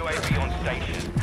UAV on station.